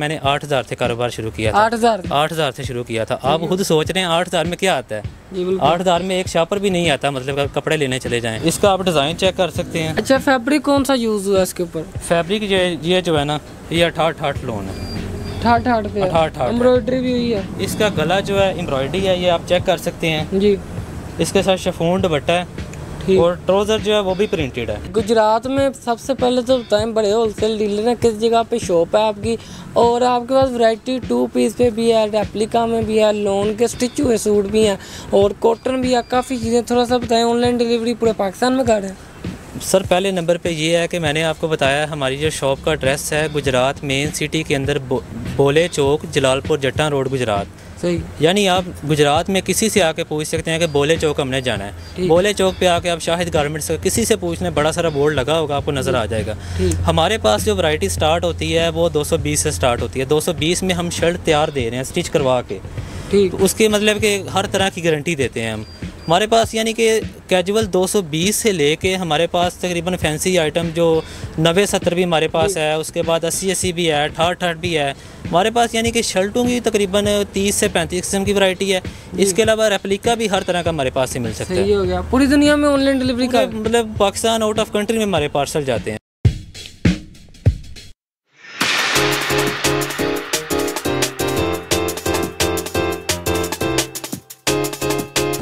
मैंने आठ हज़ार से कारोबार शुरू किया था। आठ हज़ार? आठ हज़ार से शुरू किया था। आप खुद सोच रहे हैं आठ हज़ार में क्या आता है? आठ हज़ार में एक शापर भी नहीं आता मतलब कपड़े लेने चले जाएँ। इसका आप डिज़ाइन चेक कर सकते हैं। अच्छा फैब्रिक कौन सा यूज़ हुआ इसके ऊपर? फैब्रिक ये जो है ना ये अठारह अठारह लोन है। ठाठ ठाठ पे अठारह अठारह एम्ब्रॉयडरी भी हुई है। इसका गला जो है एम्ब्रॉयडरी है ये आप चेक कर सकते हैं। जी। इसके साथ शफोन दुपट्टा है। और ट्राउज़र जो है वो भी प्रिंटेड है। गुजरात में सबसे पहले तो बताएँ बड़े होलसेल डीलर हैं किस जगह पे शॉप है आपकी? और आपके पास वैरायटी टू पीस पे भी है रेप्लिका में भी है लोन के स्टिच हुए सूट भी हैं और कॉटन भी है काफ़ी चीज़ें थोड़ा सा बताएँ ऑनलाइन डिलीवरी पूरे पाकिस्तान में कर रहे हैं? सर पहले नंबर पे ये है कि मैंने आपको बताया हमारी जो शॉप का एड्रेस है गुजरात मेन सिटी के अंदर बो, बोले चौक जलालपुर जट्टा रोड गुजरात। सही। यानी आप गुजरात में किसी से आके पूछ सकते हैं कि बोले चौक हमने जाना है। बोले चौक पे आके आप शाहिद गारमेंट्स का किसी से पूछने बड़ा सारा बोर्ड लगा होगा आपको नज़र आ जाएगा। हमारे पास जो वैरायटी स्टार्ट होती है वो 220 से स्टार्ट होती है। 220 में हम शर्ट तैयार दे रहे हैं स्टिच करवा के। ठीक। तो उसके मतलब कि हर तरह की गारंटी देते हैं हम। हमारे पास यानी कि कैजुअल 220 से लेके हमारे पास तकरीबन फैंसी आइटम जो नबे सत्तर भी हमारे पास है उसके बाद अस्सी अस्सी भी है ठाठ ठाठ भी है। हमारे पास यानी कि शर्टों की तकरीबन 30 से 35 किस्म की वैरायटी है। इसके अलावा रेप्लिका भी हर तरह का हमारे पास से मिल सकता है। हो गया। पूरी दुनिया में ऑनलाइन डिलीवरी का मतलब पाकिस्तान आउट ऑफ़ कंट्री में हमारे पार्सल जाते हैं।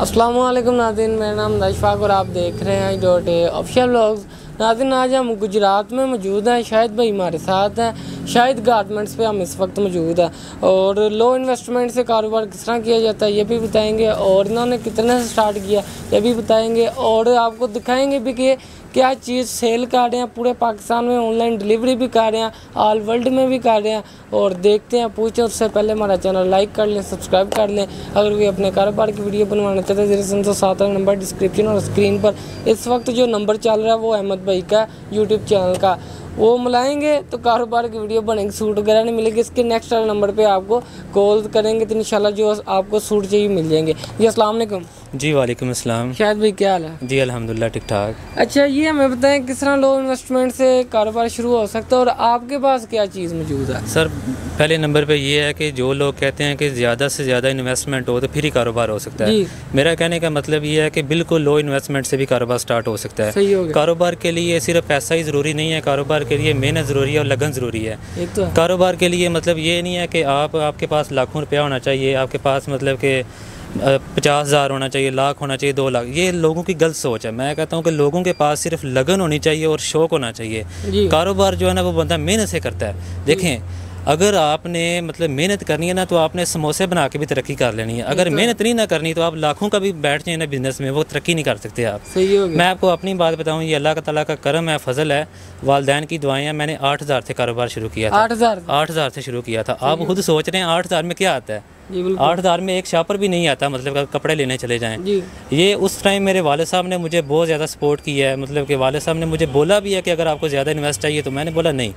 अस्सलाम वालेकुम नादिन मेरा नाम दशफाक और आप देख रहे हैं डॉट ए ऑफिशियल ब्लॉग्स नादिन, आज हम गुजरात में मौजूद हैं, शायद भाई हमारे साथ हैं। शायद गारमेंट्स पे हम इस वक्त मौजूद हैं। और लो इन्वेस्टमेंट से कारोबार किस तरह किया जाता है, ये भी बताएँगे। और इन्होंने कितने से स्टार्ट किया, ये भी बताएँगे। और आपको दिखाएँगे भी कि क्या चीज़ सेल कर रहे हैं, पूरे पाकिस्तान में ऑनलाइन डिलीवरी भी कर रहे हैं ऑल वर्ल्ड में भी कर रहे हैं। और देखते हैं, पूछें उससे पहले हमारा चैनल लाइक कर लें सब्सक्राइब कर लें। अगर कोई अपने कारोबार की वीडियो बनवाना चाहते हैं ज़ीरो तीन सौ सात नंबर डिस्क्रिप्शन और स्क्रीन पर, इस वक्त जो नंबर चल रहा है, वो अहमद भाई का यूट्यूब चैनल का। वो मिलाएँगे तो कारोबार की वीडियो बनेंगे, सूट वगैरह नहीं मिलेगी। इसके नेक्स्ट वाले नंबर पे आपको कॉल करेंगे तो इंशाल्लाह जो आपको सूट चाहिए मिल जाएँगे। जी वालेकुम। जी वालेकुम अस्सलाम। शायद भाई क्या हाल है? जी अल्हम्दुलिल्लाह ठीक ठाक। अच्छा ये हमें बताएँ किस तरह लो इन्वेस्टमेंट से कारोबार शुरू हो सकता है और आपके पास क्या चीज़ मौजूद है? सर पहले नंबर पे ये है कि जो लोग कहते हैं कि ज़्यादा से ज़्यादा इन्वेस्टमेंट हो तो फिर ही कारोबार हो सकता है। मेरा कहने का मतलब ये है कि बिल्कुल लो इन्वेस्टमेंट से भी कारोबार स्टार्ट हो सकता है। कारोबार के लिए सिर्फ़ पैसा ही ज़रूरी नहीं है कारोबार के लिए मेहनत ज़रूरी है और लगन ज़रूरी है। तो है। कारोबार के लिए मतलब ये नहीं है कि आप आपके पास लाखों रुपया होना चाहिए आपके पास मतलब कि पचास हज़ार होना चाहिए लाख होना चाहिए दो लाख। ये लोगों की गलत सोच है। मैं कहता हूँ कि लोगों के पास सिर्फ़ लगन होनी चाहिए और शौक होना चाहिए। कारोबार जो है ना वो बंदा मेहनत से करता है। देखें अगर आपने मतलब मेहनत करनी है ना तो आपने समोसे बना के भी तरक्की कर लेनी है। अगर मेहनत नहीं ना करनी तो आप लाखों का भी बैठ जाए ना बिज़नेस में वो तरक्की नहीं कर सकते आप। सही हो गया। मैं आपको अपनी बात बताऊँ ये अल्लाह ताला का करम है फजल है। वालदेन की दुआएँ मैंने आठ हज़ार से कारोबार शुरू किया था। आठ हज़ार आठ हज़ार से शुरू किया था। आप खुद सोच रहे हैं आठ हज़ार में क्या आता है? आठ हज़ार में एक शापर भी नहीं आता मतलब कपड़े लेने चले जाएँ। ये उस टाइम मेरे वाले साहब ने मुझे बहुत ज़्यादा सपोर्ट किया है मतलब कि वाले साहब ने मुझे बोला भी है कि अगर आपको ज़्यादा इन्वेस्ट चाहिए तो मैंने बोला नहीं।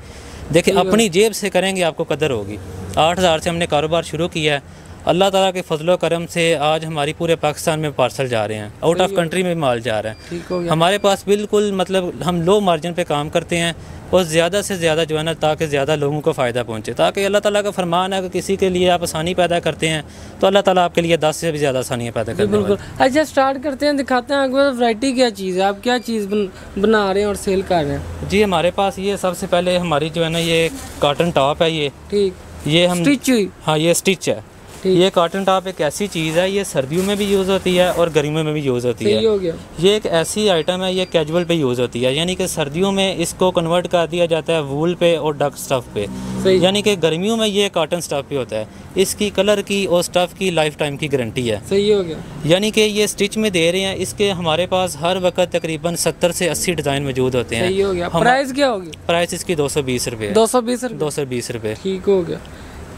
देखिए अपनी जेब से करेंगे आपको कदर होगी। आठ हज़ार से हमने कारोबार शुरू किया है। अल्लाह ताला के फजलो करम से आज हमारी पूरे पाकिस्तान में पार्सल जा रहे हैं। आउट ऑफ़ कंट्री में माल जा रहा है। हो हमारे पास बिल्कुल मतलब हम लो मार्जिन पे काम करते हैं और ज़्यादा से ज़्यादा जो है ना ताकि ज़्यादा लोगों को फ़ायदा पहुँचे। ताकि अल्लाह ताला का फरमान है कि किसी के लिए आप आसानी पैदा करते हैं तो अल्लाह ताला आपके लिए दस से भी ज़्यादा आसानियाँ पैदा करने वाले बिल्कुल अच्छा स्टार्ट करते हैं दिखाते हैं आपके पास वैरायटी क्या चीज़ है? आप क्या चीज़ बन, बना रहे हैं और सेल कर रहे हैं? जी हमारे पास ये सबसे पहले हमारी जो है ना ये काटन टॉप है ये। ठीक। ये हम स्टिच हुई। हाँ ये स्टिच है। ये कॉटन टॉप एक ऐसी चीज़ है ये सर्दियों में भी यूज़ होती है और गर्मियों में भी यूज़ होती है। हो गया। ये एक ऐसी आइटम है ये कैजुअल पे यूज़ होती है यानी कि सर्दियों में इसको कन्वर्ट कर दिया जाता है वूल पे और डक स्टफ़ पे। यानी कि गर्मियों में ये कॉटन स्टफ़ पे होता है। इसकी कलर की और स्टफ़ की लाइफ टाइम की गारंटी है। सही हो गया। यानी कि ये स्टिच में दे रहे हैं इसके हमारे पास हर वक्त तकरीबन सत्तर से अस्सी डिज़ाइन मौजूद होते हैं। सही हो गया। प्राइस क्या होगी? प्राइस इसकी दो सौ बीस रुपये दो सौ बीस दो सौ बीस रुपये ठीक हो गया।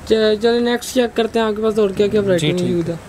चलिए नेक्स्ट चेक करते हैं आपके पास और क्या क्या वैरायटी मौजूद है।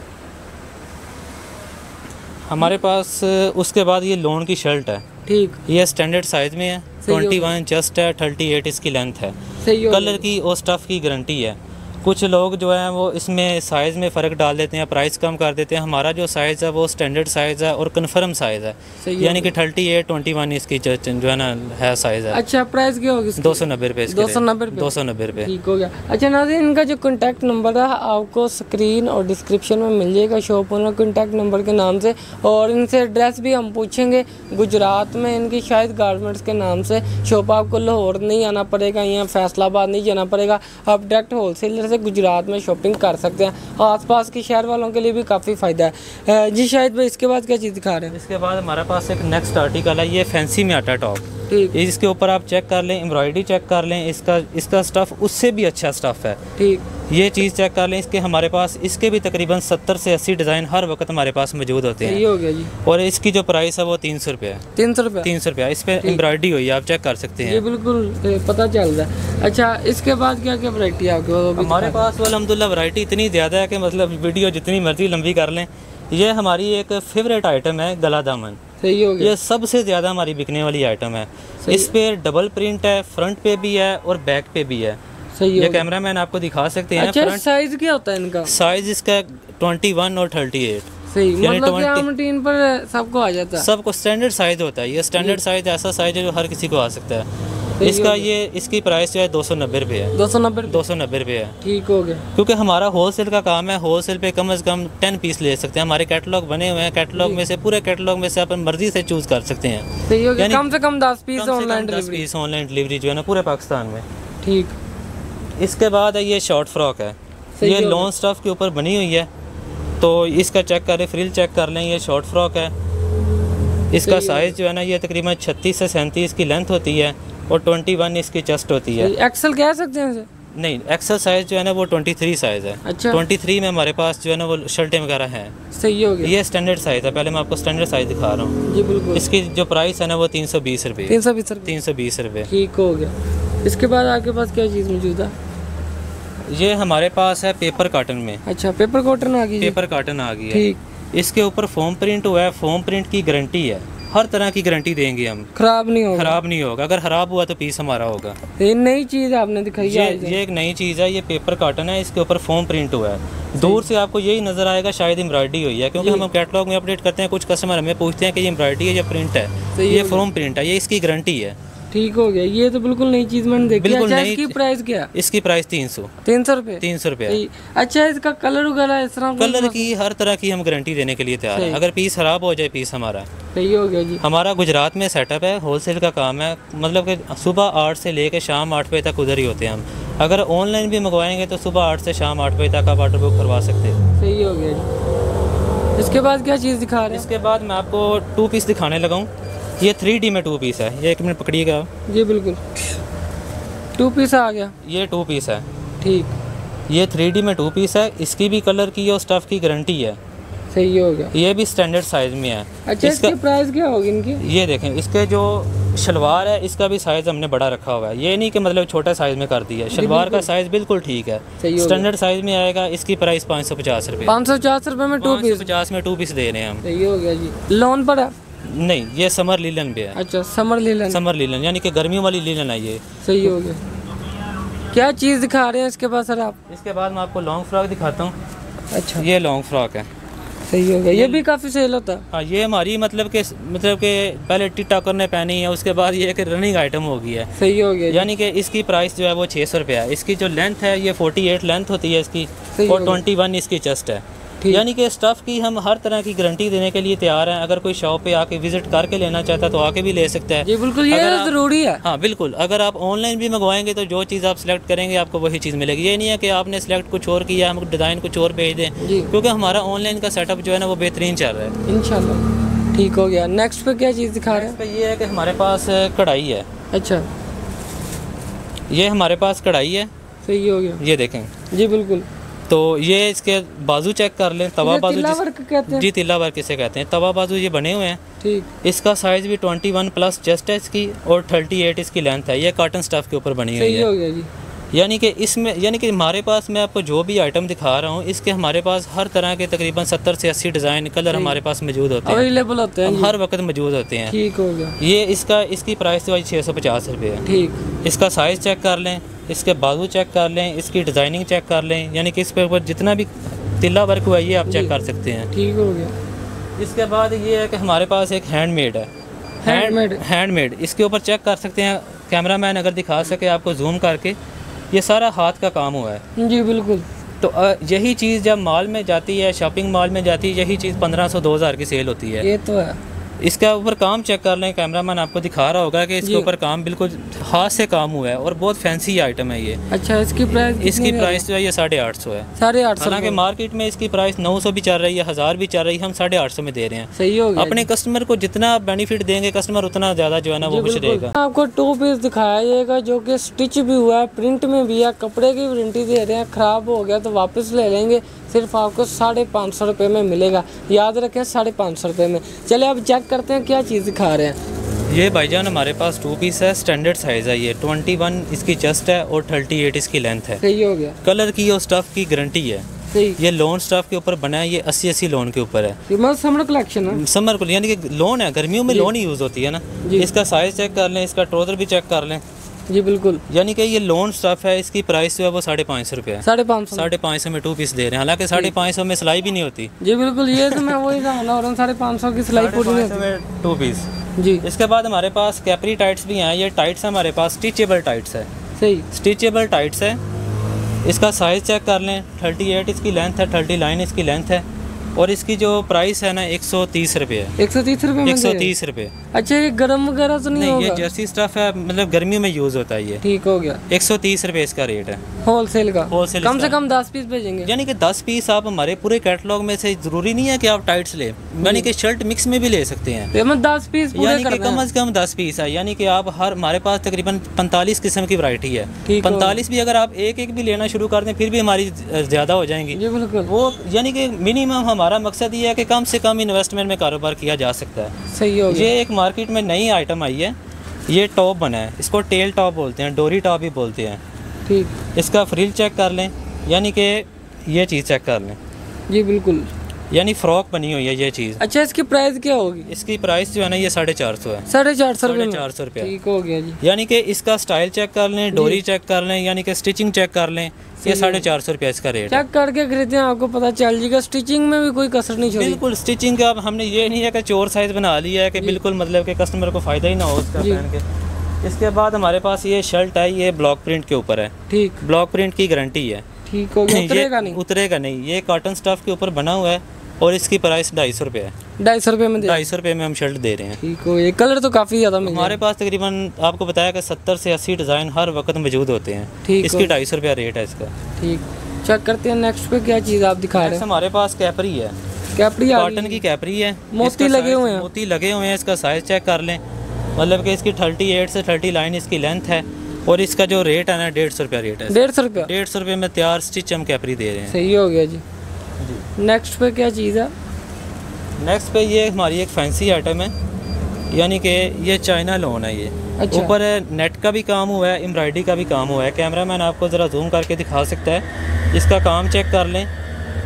हमारे पास उसके बाद ये लोन की शर्ट है। ठीक। ये स्टैंडर्ड साइज़ में है ट्वेंटी वन चेस्ट है थर्टी एट इसकी लेंथ है। सही कलर की और स्टफ़ की गारंटी है। कुछ लोग जो है वो इसमें साइज़ में फ़र्क डाल देते हैं प्राइस कम कर देते हैं। हमारा जो साइज़ है वो स्टैंडर्ड साइज़ है और कन्फर्म साइज़ है। यानी कि थर्टी एट ट्वेंटी वन इसकी जो है ना है साइज़ है। अच्छा प्राइस क्या होगी दो सौ नब्बे रुपये दो सौ नब्बे दो सौ नब्बे रुपये ठीक हो गया। अच्छा नाजी इनका जो कॉन्टैक्ट नंबर है आपको स्क्रीन और डिस्क्रिप्शन में मिल जाएगा शॉप ओनर कॉन्टैक्ट नंबर के नाम से। और इनसे एड्रेस भी हम पूछेंगे गुजरात में इनकी शायद गारमेंट्स के नाम से। शॉप आपको लाहौर नहीं आना पड़ेगा यहाँ फैसलाबाद नहीं जाना पड़ेगा। आप डायरेक्ट होलसेलर से गुजरात में शॉपिंग कर सकते हैं। आसपास के शहर वालों के लिए भी काफ़ी फ़ायदा है। जी शायद भाई इसके बाद क्या चीज़ दिखा रहे हैं? इसके बाद हमारे पास एक नेक्स्ट आर्टिकल है ये फैंसी में आटा टॉप ठीक। इसके ऊपर आप चेक कर लें एम्ब्रॉयडरी चेक कर लें इसका इसका स्टफ़ उससे भी अच्छा स्टफ़ है। ठीक। ये चीज़ चेक कर लें इसके हमारे पास इसके भी तकरीबन 70 से 80 डिज़ाइन हर वक्त हमारे पास मौजूद होते हैं। हो गया जी। और इसकी जो प्राइस है वो तीन सौ रुपये है। तीन सौ रुपये? तीन सौ रुपया। इस पर एम्ब्रॉयडरी हुई है आप चेक कर सकते हैं। ये बिल्कुल पता चल रहा है। अच्छा इसके बाद क्या क्या वैरायटी है आपके पास? वो हमारे पास अलहमदिल्ला वरायटी इतनी ज़्यादा है कि मतलब वीडियो जितनी मर्ज़ी लंबी कर लें। ये हमारी एक फेवरेट आइटम है गला दामन। सही हो गया। ये सबसे ज़्यादा हमारी बिकने वाली आइटम है। इस पे डबल प्रिंट है फ्रंट पे भी है और बैक पे भी है। सही ये कैमरा मैन आपको दिखा सकते हैं अच्छा साइज़ क्या होता है इनका? साइज़ इसका 21 और 38 सही मतलब कि आम टीन पर सबको आ जाता है। सबको स्टैंडर्ड साइज़ होता है। ये स्टैंडर्ड साइज़ ऐसा साइज़ है जो हर किसी को आ सकता है। इसका ये इसकी प्राइस जो है दो सौ नब्बे रुपये है। दो सौ नब्बे दो सौ नब्बे रुपये है। ठीक हो गया। क्योंकि हमारा होलसेल का काम है होलसेल पे कम से कम टेन पीस ले सकते हैं। हमारे कैटलॉग बने हुए हैं। कैटलॉग में से पूरे कैटलॉग में से अपन मर्ज़ी से चूज़ कर सकते हैं। सही हो गया। कम से कम दस piece online piece online delivery जो है ना पूरे पाकिस्तान में। ठीक। इसके बाद है ये शॉर्ट फ्रॉक है। ये लॉन्ग स्टफ़ के ऊपर बनी हुई है। तो इसका चेक करें फ्रिल चेक कर लें ये शॉर्ट फ्रॉक है। इसका साइज़ जो है ना ये तकरीबन छत्तीस से सैंतीस की लेंथ होती है और ट्वेंटी वन इसकी चेस्ट होती है। एक्सल कह सकते हैं नहीं एक्सल साइज़ जो है ना वो ट्वेंटी थ्री साइज़ है। अच्छा। ट्वेंटी थ्री में हमारे पास जो है ना वो शर्टें वगैरह हैं। सही हो गया। ये स्टैंडर्ड साइज़ है। पहले मैं आपको स्टैंडर्ड साइज़ दिखा रहा हूँ। जी बिल्कुल। इसकी जो प्राइस है ना वो तीन सौ बीस रुपये तीन सौ बीस रुपये तीन सौ बीस रुपये ठीक हो गया। इसके बाद आपके पास क्या चीज़ मौजूद है? ये हमारे पास है पेपर काटन में। अच्छा पेपर कॉटन आ गई पेपर काटन आ गई है। ठीक। इसके ऊपर फोम प्रिंट हुआ है फोम प्रिंट की गारंटी है। हर तरह की गारंटी देंगे हम। खराब नहीं होगा। खराब नहीं होगा। अगर खराब हुआ तो पीस हमारा होगा। ये नई चीज़ आपने दिखाई ये है ये एक नई चीज़ है ये पेपर काटन है इसके ऊपर फॉर्म प्रिंट हुआ है। दूर से आपको यही नज़र आएगा शायद एम्ब्रॉयडरी हुई है क्योंकि हम कैटलॉग में अपडेट करते हैं कुछ कस्टमर हमें पूछते हैं कि ये एम्ब्रॉयडरी है या प्रिंट है। ये फॉर्म प्रिंट है। ये इसकी गारंटी है। ठीक हो गया। ये तो बिल्कुल नई चीज़ मैंने देखी। बिल्कुल अच्छा इसकी प्राइस क्या? इसकी प्राइस तीन सौ। तीन सौ रुपये? तीन सौ रुपये। सही। अच्छा इसका कलर वगैरह इस तरह कलर की हर तरह की हम गारंटी देने के लिए तैयार हैं। अगर पीस खराब हो जाए पीस हमारा। सही हो गया जी। हमारा गुजरात में सेटअप है होलसेल का काम है। मतलब कि सुबह आठ से लेकर शाम आठ बजे तक उधर ही होते हैं हम। अगर ऑनलाइन भी मंगवाएँगे तो सुबह आठ से शाम आठ बजे तक आप ऑर्डर बुक करवा सकते हैं। सही हो गया जी। इसके बाद क्या चीज़ दिखा रहे हैं? इसके बाद मैं आपको टू पीस दिखाने लगा हूँ। ये थ्री डी में टू पीस है। ये एक मिनट पकड़िएगा जी बिल्कुल। टू पीस आ गया। ये टू पीस है। ठीक। ये थ्री डी में टू पीस है। इसकी भी कलर की और स्टफ़ की गारंटी है। सही हो गया। ये भी स्टैंडर्ड साइज़ में है। अच्छा इसकी प्राइस क्या होगी इनकी? ये देखें इसके जो शलवार है इसका भी साइज़ हमने बड़ा रखा हुआ है। ये नहीं कि मतलब छोटा साइज़ में कर दिया है शलवार का साइज़ बिल्कुल ठीक है। स्टैंडर्ड साइज़ में आएगा। इसकी प्राइस पाँच सौ पचास रुपये। पाँच सौ पचास रुपये में टू पीस पचास में टू पीस दे रहे हैं हम। सही हो गया जी। लोन पर है। नहीं ये समर लीलन भी है। अच्छा समर लीलन। समर लीलन यानी कि गर्मियों वाली लीलन है ये। सही हो गया। क्या चीज़ दिखा रहे हैं इसके पास सर आप? इसके बाद मैं आपको लॉन्ग फ्रॉक दिखाता हूँ। अच्छा। ये लॉन्ग फ्रॉक है। सही हो गया। ये भी काफ़ी सेल होता। है हाँ ये हमारी मतलब के मतलब के पहले टिकटॉकर ने पहनी है उसके बाद ये एक रनिंग आइटम हो गई है। सही हो गया यानी कि इसकी प्राइस जो है वो छः सौ रुपया है। इसकी जो लेंथ है ये फोर्टी एट लेंथ होती है इसकी। और ट्वेंटी वन इसकी चेस्ट है। यानी कि स्टफ़ की हम हर तरह की गारंटी देने के लिए तैयार हैं। अगर कोई शॉप पे आके विज़िट करके लेना चाहता है तो आके भी ले सकता है। जी बिल्कुल ये ज़रूरी है। हाँ बिल्कुल। अगर आप ऑनलाइन भी मंगवाएँगे तो जो चीज़ आप सेलेक्ट करेंगे आपको वही चीज़ मिलेगी। ये नहीं है कि आपने सेलेक्ट कुछ और किया हम डिज़ाइन कुछ और भेज दें। क्योंकि हमारा ऑनलाइन का सेटअप जो है ना वो बेहतरीन चल रहा है। इंशाल्लाह। ठीक हो गया। नेक्स्ट पे क्या चीज़ दिखा रहे हैं? पे ये है कि हमारे पास कढ़ाई है। अच्छा। ये हमारे पास कढ़ाई है। सही हो गया। ये देखें। जी बिल्कुल। तो ये इसके बाजू चेक कर लें तवा बाजू कहते हैं? जी तिल्ला वर्क किसे कहते हैं। तवा बाजू ये बने हुए हैं। ठीक। इसका साइज़ भी 21 प्लस चेस्ट है इसकी और 38 इसकी लेंथ है। ये कॉटन स्टफ़ के ऊपर बनी हुई है। यानी कि इसमें यानी कि हमारे पास मैं आपको जो भी आइटम दिखा रहा हूँ इसके हमारे पास हर तरह के तकरीबन 70 से 80 डिज़ाइन कलर हमारे पास मौजूद होते हैं। अवेलेबल होते हैं हर वक्त मौजूद होते हैं। ठीक हो गया। ये इसका इसकी प्राइस तो छः सौ पचास रुपये है। ठीक। इसका साइज़ चेक कर लें। इसके बाजू चेक कर लें इसकी डिज़ाइनिंग चेक कर लें यानी कि इस पे ऊपर जितना भी तिल्ला वर्क हुआ है ये आप चेक कर सकते हैं। ठीक हो गया। इसके बाद ये है कि हमारे पास एक हैंडमेड है। Handmade? हैंडमेड इसके ऊपर चेक कर सकते हैं कैमरा मैन अगर दिखा सके आपको जूम करके ये सारा हाथ का काम हुआ है। जी बिल्कुल। तो यही चीज़ जब मॉल में जाती है शॉपिंग मॉल में जाती है यही चीज़ पंद्रह सौ दो हज़ार की सेल होती है। ये तो है। इसका ऊपर काम चेक कर लें कैमरामैन आपको दिखा रहा होगा कि इसके ऊपर काम बिल्कुल हाथ से काम हुआ है और बहुत फैंसी आइटम है ये। अच्छा इसकी प्राइस इसकी प्राइस जो है ये साढ़े आठ सौ है। साढ़े आठ सौ हालाँकि मार्केट में इसकी प्राइस नौ सौ भी चल रही है हज़ार भी चल रही है हम साढ़े आठ सौ में दे रहे हैं। सही हो गया अपने कस्टमर को जितना बेनिफिट देंगे कस्टमर उतना ज़्यादा जो है ना वो खुश रहेगा आपको टू पीस दिखाया जाएगा जो कि स्टिच भी हुआ है प्रिंट में भी है कपड़े की वारंटी दे रहे हैं ख़राब हो गया तो वापस ले लेंगे। सिर्फ़ आपको साढ़े पाँच सौ रुपये में मिलेगा। याद रखें साढ़े पाँच सौ रुपये में। चले अब चेक करते हैं क्या चीज़ दिखा रहे हैं। ये भाईजान हमारे पास टू पीस है स्टैंडर्ड साइज़ है ये। ट्वेंटी वन इसकी चेस्ट है और थर्टी एट इसकी लेंथ है। सही हो गया। कलर की और स्टफ़ की गारंटी है। ये लोन स्टफ़ के ऊपर बना है ये अस्सी अस्सी लोन के ऊपर है। ये मतलब समर कलेक्शन है। समर यानी कि लोन है गर्मियों में लोन ही यूज़ होती है ना। इसका साइज़ चेक कर लें इसका ट्रोज़र भी चेक कर लें। जी बिल्कुल। यानी कि ये लोन स्टफ़ है इसकी प्राइस जो है वो साढ़े पाँच सौ रुपये है। साढ़े पाँच सौ। साढ़े पाँच सौ में टू पीस दे रहे हैं। हालाँकि साढ़े पाँच सौ में सिलाई भी नहीं होती। जी बिल्कुल ये तो मैं वही रहा साढ़े पाँच सौ की सिलाई पूरी नहीं टू पीस जी। इसके बाद हमारे पास कैपरी टाइट्स भी हैं ये टाइट्स है हमारे पास स्टिचेबल टाइट्स है। सही। स्टिचेबल टाइट्स है। इसका साइज़ चेक कर लें थर्टी एट इसकी लेंथ है थर्टी लाइन इसकी लेंथ है। और इसकी जो प्राइस है ना एक सौ तीस रुपये है। एक सौ तीस रुपये एक सौ तीस रुपये। अच्छा ये गर्म वगैरह तो नहीं नहीं ये होगा? जर्सी स्टफ़ है मतलब गर्मियों में यूज़ होता है ये। ठीक हो गया। एक सौ तीस रुपये इसका रेट है। होलसेल का? Wholesale कम से कम दस पीस भेजेंगे। यानी कि दस पीस आप हमारे पूरे कैटलॉग में से ज़रूरी नहीं है कि आप टाइट्स ले। यानी कि शर्ट मिक्स में भी ले सकते हैं। दस पीस यानी कि कम अज़ कम दस पीस है। यानी कि आप हर हमारे पास तकरीबन पैंतालीस किस्म की वरायटी है। पैंतालीस भी अगर आप एक एक भी लेना शुरू कर दें फिर भी हमारी ज़्यादा हो जाएँगी। बिल्कुल। वो यानी कि मिनिमम हमारा मकसद ये है कि कम से कम इन्वेस्टमेंट में कारोबार किया जा सकता है। सही हो ये एक मार्केट में नई आइटम आई है। ये टॉप बना है। इसको टेल टॉप बोलते हैं डोरी टॉप ही बोलते हैं। ठीक। इसका फ्रिल चेक कर लें यानी कि ये चीज़ चेक कर लें। जी बिल्कुल। यानी फ्रॉक बनी हुई है ये चीज़। अच्छा इसकी प्राइस क्या होगी? इसकी प्राइस जो है ना ये साढ़े चार सौ है। साढ़े चार सौ रुपये साढ़े चार सौ रुपया। ठीक हो गया जी। यानी कि इसका स्टाइल चेक कर लें डोरी चेक कर लें यानी कि स्टिचिंग चेक कर लें ये साढ़े चार सौ रुपया इसका रेट चेक करके खरीदे आपको पता चल जाएगा स्टिचिंग में भी कोई कसर नहीं छोड़ी। बिल्कुल स्टिचिंग का हमने ये नहीं है कि चोर साइज़ बना लिया है कि बिल्कुल मतलब कि कस्टमर को फ़ायदा ही ना हो उसका पहन के। इसके बाद हमारे पास ये शर्ट है ये ब्लॉक प्रिंट के ऊपर है। ठीक। ब्लॉक प्रिंट की गारंटी है। ठीक हो गया उतरेगा नहीं। उतरेगा नहीं। ये कॉटन स्टफ़ के ऊपर बना हुआ है। और इसकी प्राइस ढाई सौ रुपये है। ढाई सौ रुपये में ढाई सौ रुपये में हम शर्ट दे रहे हैं। ठीक हो ये कलर तो काफ़ी ज़्यादा मिल हमारे पास तकरीबन आपको बताया कि सत्तर से अस्सी डिज़ाइन हर वक्त मौजूद होते हैं। ठीक इसकी ढाई सौ रुपया रेट है इसका। ठीक। चेक करते हैं नेक्स्ट पे क्या चीज़ आप दिखा रहे Next हमारे पास कैपरी है। कैपरी कॉटन की कैपरी है। मोती लगे हुए हैं। मोती लगे हुए हैं इसका साइज़ चेक कर लें। मतलब कि इसकी थर्टी एट से थर्टी लाइन इसकी लेंथ है और इसका जो रेट है ना डेढ़ सौ रुपया रेट है। डेढ़ सौ रुपया। डेढ़ सौ रुपये में तैयार स्टिच हम कैपरी दे रहे हैं। सही हो गया जी। नेक्स्ट पे क्या चीज़ है? नेक्स्ट पे ये हमारी एक फैंसी आइटम है। यानी कि ये चाइना लोन है ये। ऊपर अच्छा। ऊपर नेट का भी काम हुआ है एम्ब्रॉयडरी का भी काम हुआ है। कैमरा मैन आपको ज़रा जूम करके दिखा सकता है। इसका काम चेक कर लें।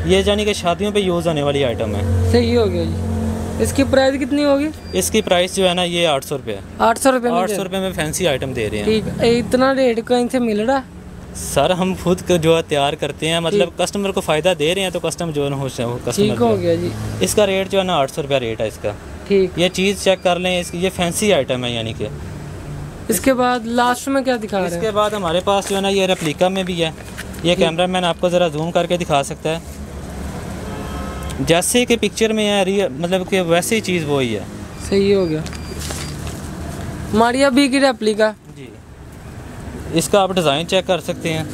ये यानी कि शादियों पे यूज़ होने वाली आइटम है। सही हो गया जी। इसकी प्राइस कितनी होगी? इसकी प्राइस जो है ना ये आठ सौ रुपये आठ सौ रुपये आठ सौ रुपये में फैंसी आइटम दे रहे हैं। ठीक है, इतना रेट कहीं से मिल रहा? सर हम खुद को जो है तैयार करते हैं मतलब कस्टमर को फ़ायदा दे रहे हैं तो कस्टमर जो है ना खुश है वो ठीक कस्टमर हो। गया जी। इसका रेट जो है ना आठ सौ रुपया रेट है इसका। ठीक। ये चीज़ चेक कर लें इसकी ये फैंसी आइटम है यानी कि। इसके बाद लास्ट में क्या दिखा रहे हैं? इसके बाद हमारे पास जो है ना ये रेप्लिका में भी है। ये कैमरा मैन आपको ज़रा जूम करके दिखा सकता है। जैसे कि पिक्चर में है रियल मतलब कि वैसी चीज़ वही है सही हो गया। मारिया बी की रेप्लिका जी। इसका आप डिज़ाइन चेक कर सकते हैं।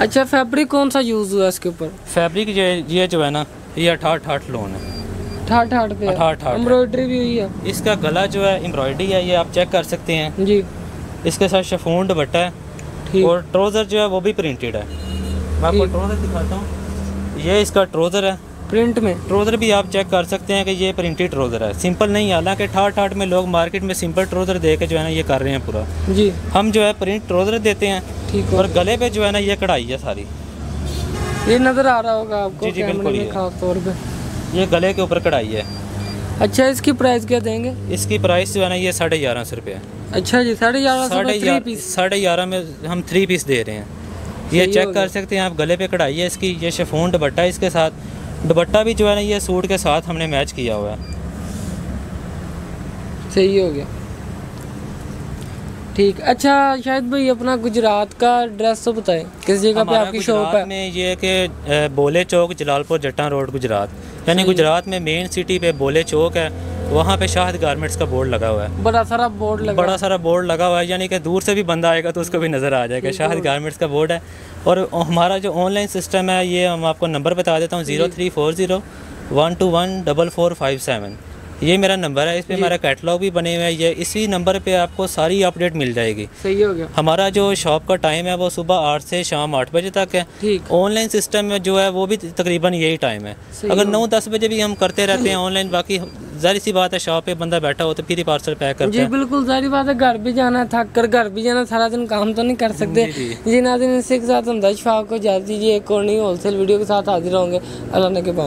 अच्छा फैब्रिक कौन सा यूज़ हुआ है इसके ऊपर? फैब्रिक ये ये जो है ना ये अठाठ ठाठ लोन है। पे ठाट ठाट एम्ब्रॉयडरी भी हुई है? इसका गला जो है एम्ब्रॉयडरी है ये आप चेक कर सकते हैं। जी। इसके साथ शफून दुपट्टा है। और ट्रोज़र जो है वो भी प्रिंटेड है। मैं आपको। ट्रोज़र दिखाता हूँ। ये इसका ट्रोज़र है। प्रिंट में ट्रोज़र भी आप चेक कर सकते हैं कि ये प्रिंटेड ट्रोज़र है। सिंपल नहीं हालाँकि ठाट ठाट में लोग मार्केट में सिंपल ट्रोज़र दे के जो है ना ये कर रहे हैं पूरा। जी। हम जो है प्रिंट ट्रोज़र देते हैं ठीक और गले पे जो है ना ये कढ़ाई है सारी। ये नज़र आ रहा होगा आपको जी, जी, बिल्कुल ये। खास तौर पे। ये गले के ऊपर कढ़ाई है। अच्छा इसकी प्राइस क्या देंगे? इसकी प्राइस जो है ना ये साढ़े ग्यारह सौ रुपये अच्छा जी साढ़े ग्यारह साढ़े ग्यारह पीस साढ़े ग्यारह में हम थ्री पीस दे रहे हैं। ये चेक कर सकते हैं आप गले पे कढ़ाई है इसकी ये शेफोन दुपट्टा है इसके साथ। दुपट्टा भी जो है ना ये सूट के साथ हमने मैच किया हुआ है। सही हो गया। ठीक अच्छा शायद भाई अपना गुजरात का ड्रेस तो बताए। किस जगह पे आपकी शॉप है? में ये के कि बोले चौक जलालपुर जट्टा रोड गुजरात। यानी गुजरात में मेन सिटी पे बोले चौक है वहाँ पे शाहद गारमेंट्स का बोर्ड लगा हुआ है। बड़ा सारा बोर्ड लगा बड़ा सारा बोर्ड लगा हुआ है यानी कि दूर से भी बंदा आएगा तो उसको भी नज़र आ जाएगा। शाहद गारमेंट्स का बोर्ड है। और हमारा जो ऑनलाइन सिस्टम है ये हम आपको नंबर बता देता हूँ zero three four zero one two one double four five seven ये मेरा नंबर है इस पर हमारा कैटलॉग भी बने हुए हैं ये इसी नंबर पे आपको सारी अपडेट मिल जाएगी। सही हो गया। हमारा जो शॉप का टाइम है वो सुबह आठ से शाम आठ बजे तक है। ऑनलाइन सिस्टम में जो है वो भी तकरीबन यही टाइम है। अगर नौ दस बजे भी हम करते रहते हैं ऑनलाइन बाकी जारी सी बात है शॉप पे बंदा बैठा हो तो फिर ही पार्सल पैक करता जी बिल्कुल सारी बात है घर भी जाना है थक कर घर भी जाना सारा दिन काम तो नहीं कर सकते। जी, जी। नादिन इसी के साथ हम को इजाज़त दीजिए एक और नई होलसेल वीडियो के साथ हाजिर होंगे। अल्लाह के बाद